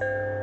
Yes.